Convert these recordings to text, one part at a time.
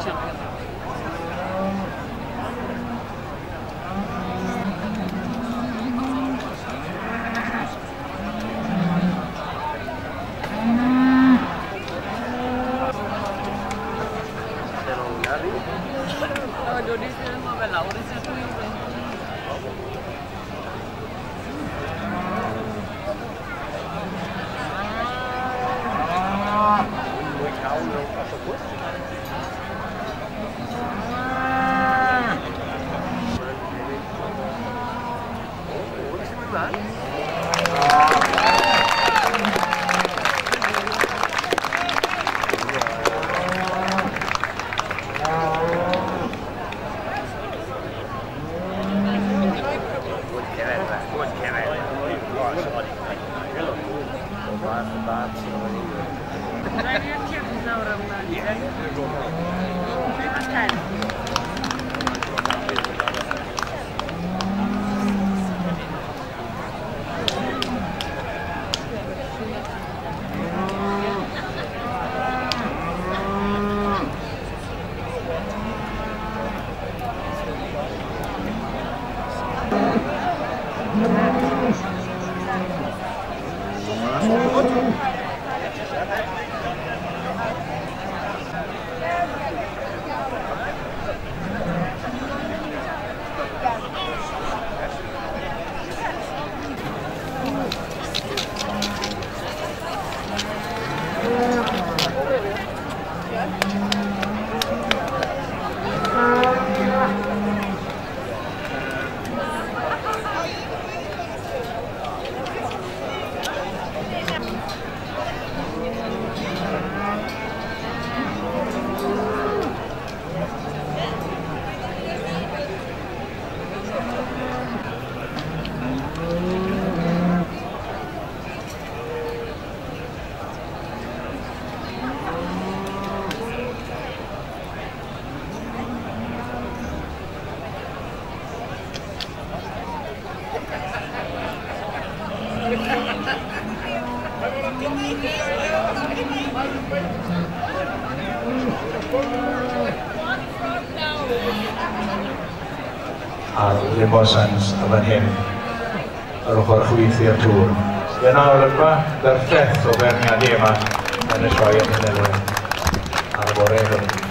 mucho. Pero. No, yo dice, no, la hora se fue. Наверное, на уровне. Наталья. Kul a Jim Bosans a fan hyn yr ochr chwyth i'r tŵr. Fe nawr yma, berffeth o berniadu yma yn y sioe yn hyn elwe a'r bore hwn.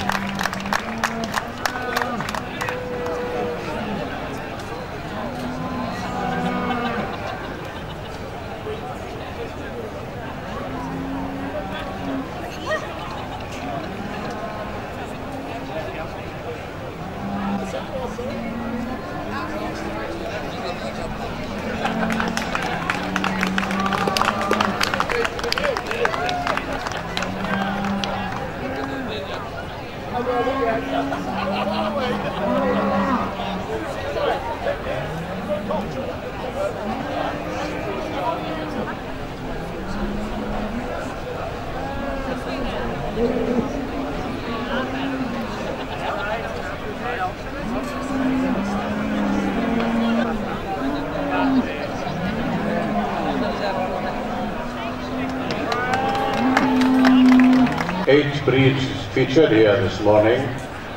Eight breeds featured here this morning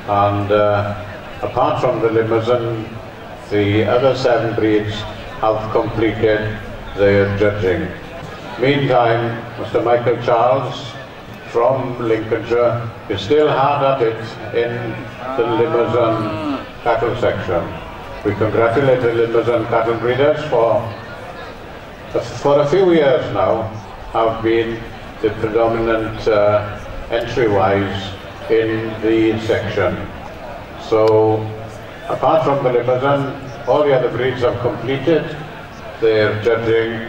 and uh, apart from the Limousin, the other seven breeds have completed their judging. Meantime, Mr. Michael Charles from Lincolnshire is still hard at it in the Limousin cattle section. We congratulate the Limousin cattle breeders for, for a few years now, have been the predominant uh, entry-wise in the section. So, apart from the Limousin, all the other breeds have completed their judging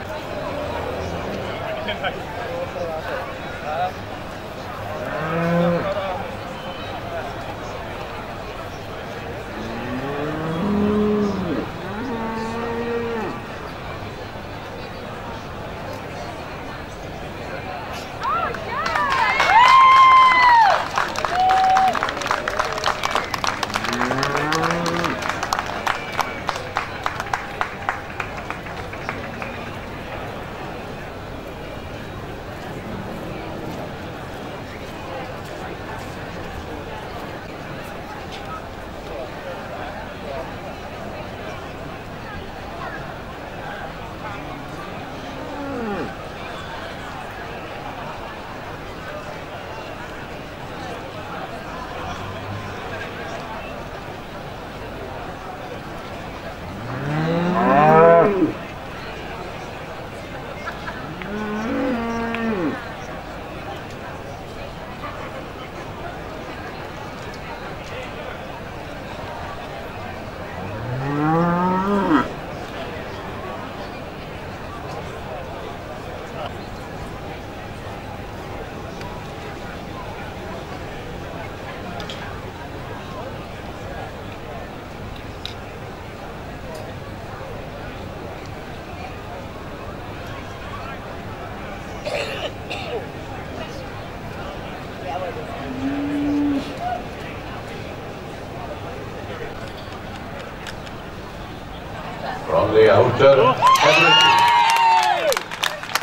from the outer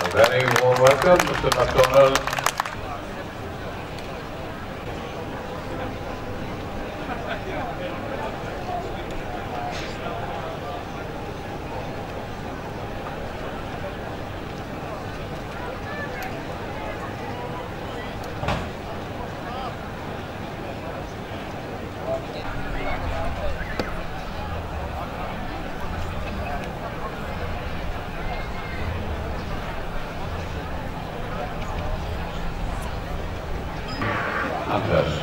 A very warm welcome, Mr. McDonald. Anders.